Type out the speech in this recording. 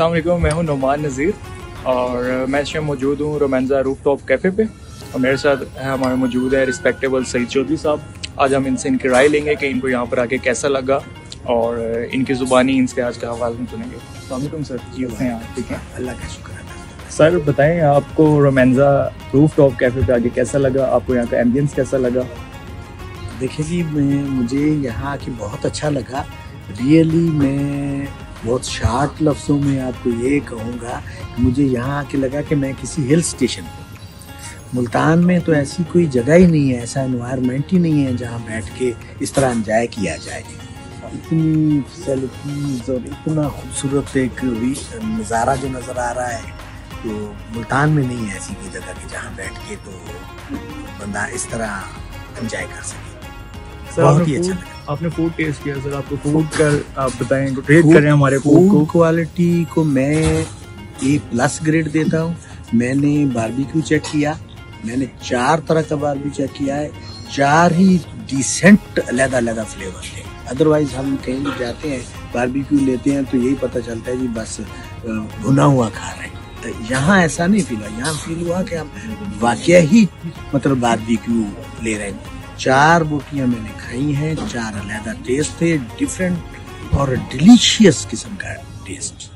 अल्लाम मैं हूँ नुमान नज़ीर और मैं इस मौजूद हूँ रोमांजा रूफ टॉप कैफ़े पे। और मेरे साथ हमारे मौजूद है रिस्पेक्टेबल सईद चौधरी साहब। आज हम इनसे इनकी राय लेंगे कि इनको यहाँ पर आके कैसा लगा और इनकी ज़ुबानी इनसे आज का आवाज़ में सुनेंगे। अलैक्म सर जी हैं आप ठीक है? अल्लाह का शुक्र है। सर बताएँ आपको रोमांजा रूफ टॉप कैफ़े पे आके कैसा लगा? आपको यहाँ का एम्बियंस कैसा लगा? देखिए जी मैं मुझे यहाँ आके बहुत अच्छा लगा। रियली मैं बहुत शार्ट लफ्ज़ों में आपको ये कहूँगा मुझे यहाँ आके लगा कि मैं किसी हिल स्टेशन पर मुल्तान में तो ऐसी कोई जगह ही नहीं है ऐसा इन्वायरमेंट ही नहीं है जहाँ बैठ के इस तरह इंजॉय किया जाए। इतनी फैसिलिटीज़ और इतना खूबसूरत एक नज़ारा जो नज़र आ रहा है तो मुल्तान में नहीं है ऐसी कोई जगह कि जहाँ बैठ के तो बंदा इस तरह इंजॉय कर सके। बहुत ही अच्छा आपने फ़ूड टेस्ट किया सर आपको फ़ूड कर आप बताएँ रेट करें हमारे फ़ूड को। क्वालिटी को मैं ए प्लस ग्रेड देता हूँ। मैंने बारबेक्यू चेक किया मैंने चार तरह का बारबी चेक किया है चार ही डिसेंट अलहदा अलहदा फ्लेवर थे। अदरवाइज़ हम कहीं भी जाते हैं बारबेक्यू लेते हैं तो यही पता चलता है जी बस भुना हुआ खा रहे हैं। तो यहाँ ऐसा नहीं फील हुआ यहाँ फील हुआ कि हम वाकया ही मतलब बारबेक्यू ले रहे हैं। चार बोटियाँ मैंने खाई हैं, चार अलहदा टेस्ट थे डिफरेंट और डिलीशियस किस्म का टेस्ट